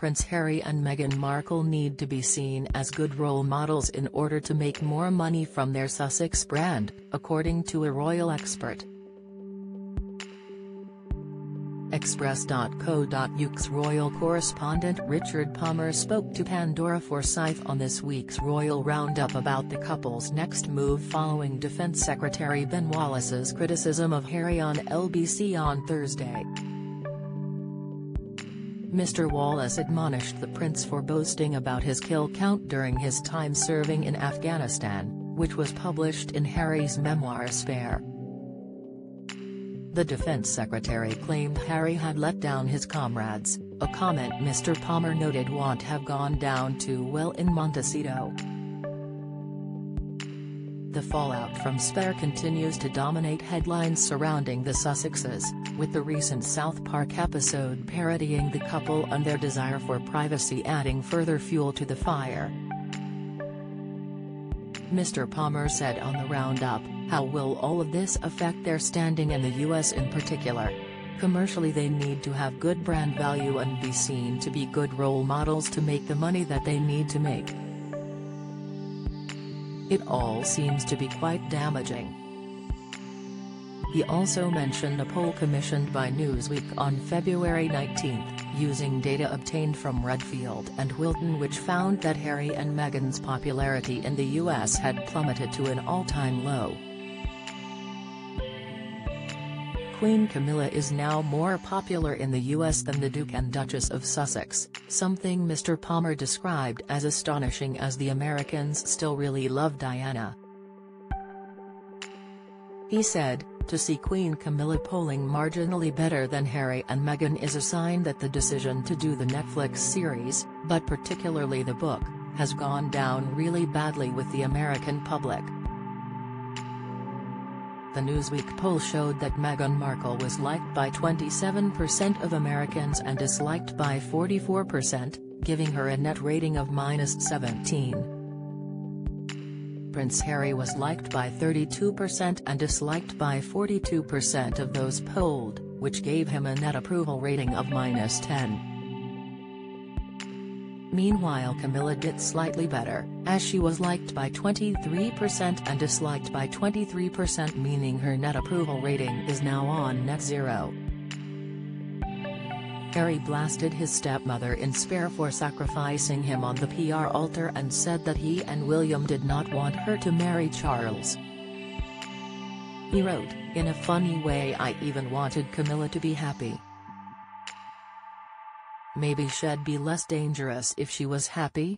Prince Harry and Meghan Markle need to be seen as good role models in order to make more money from their Sussex brand, according to a royal expert. Express.co.uk's royal correspondent Richard Palmer spoke to Pandora Forsyth on this week's Royal Roundup about the couple's next move following Defence Secretary Ben Wallace's criticism of Harry on LBC on Thursday. Mr. Wallace admonished the prince for boasting about his kill count during his time serving in Afghanistan, which was published in Harry's memoir Spare. The defense secretary claimed Harry had let down his comrades, a comment Mr. Palmer noted won't have gone down too well in Montecito. The fallout from Spare continues to dominate headlines surrounding the Sussexes, with the recent South Park episode parodying the couple and their desire for privacy adding further fuel to the fire. Mr. Palmer said on the roundup, how will all of this affect their standing in the US in particular? Commercially they need to have good brand value and be seen to be good role models to make the money that they need to make. It all seems to be quite damaging. He also mentioned a poll commissioned by Newsweek on February 19, using data obtained from Redfield and Wilton which found that Harry and Meghan's popularity in the US had plummeted to an all-time low. Queen Camilla is now more popular in the US than the Duke and Duchess of Sussex, something Mr. Palmer described as astonishing as the Americans still really love Diana. He said, to see Queen Camilla polling marginally better than Harry and Meghan is a sign that the decision to do the Netflix series, but particularly the book, has gone down really badly with the American public. The Newsweek poll showed that Meghan Markle was liked by 27% of Americans and disliked by 44%, giving her a net rating of minus 17. Prince Harry was liked by 32% and disliked by 42% of those polled, which gave him a net approval rating of minus 10. Meanwhile Camilla did slightly better, as she was liked by 23% and disliked by 23% meaning her net approval rating is now on net zero. Harry blasted his stepmother in Spare for sacrificing him on the PR altar and said that he and William did not want her to marry Charles. He wrote, in a funny way I even wanted Camilla to be happy. Maybe she'd be less dangerous if she was happy?